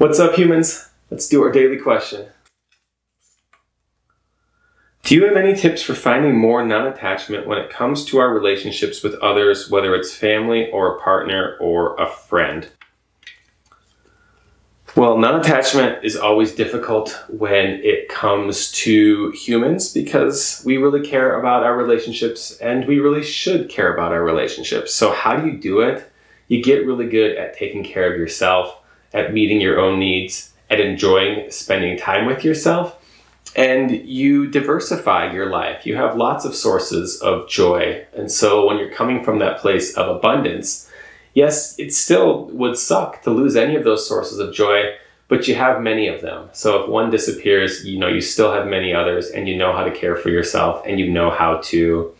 What's up, humans? Let's do our daily question. Do you have any tips for finding more non attachment when it comes to our relationships with others, whether it's family or a partner or a friend? Well, non attachment is always difficult when it comes to humans because we really care about our relationships and we really should care about our relationships. So, how do you do it? You get really good at taking care of yourself at meeting your own needs, at enjoying spending time with yourself. And you diversify your life. You have lots of sources of joy. And so when you're coming from that place of abundance, yes, it still would suck to lose any of those sources of joy, but you have many of them. So if one disappears, you know, you still have many others and you know how to care for yourself and you know how to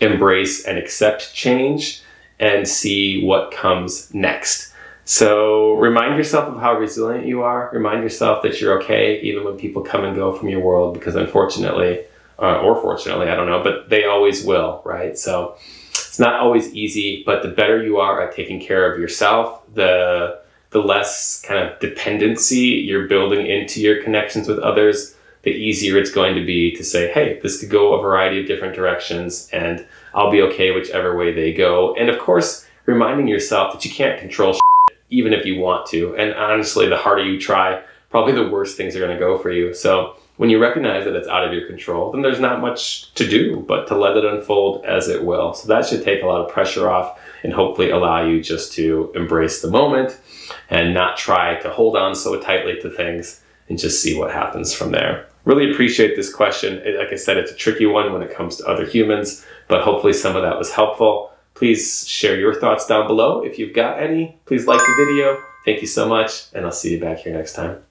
embrace and accept change and see what comes next. So remind yourself of how resilient you are. Remind yourself that you're okay even when people come and go from your world because unfortunately, uh, or fortunately, I don't know, but they always will, right? So it's not always easy, but the better you are at taking care of yourself, the the less kind of dependency you're building into your connections with others, the easier it's going to be to say, hey, this could go a variety of different directions and I'll be okay whichever way they go. And of course, reminding yourself that you can't control even if you want to. And honestly, the harder you try, probably the worse things are going to go for you. So when you recognize that it's out of your control, then there's not much to do but to let it unfold as it will. So that should take a lot of pressure off and hopefully allow you just to embrace the moment and not try to hold on so tightly to things and just see what happens from there. Really appreciate this question. Like I said, it's a tricky one when it comes to other humans, but hopefully some of that was helpful. Please share your thoughts down below. If you've got any, please like the video. Thank you so much, and I'll see you back here next time.